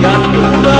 yang kembali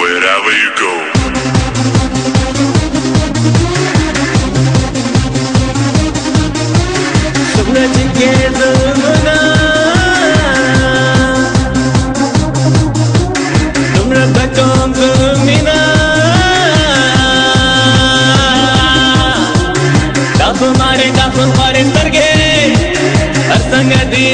Wherever you go, मारे टाकून मारेन भुरगे संगती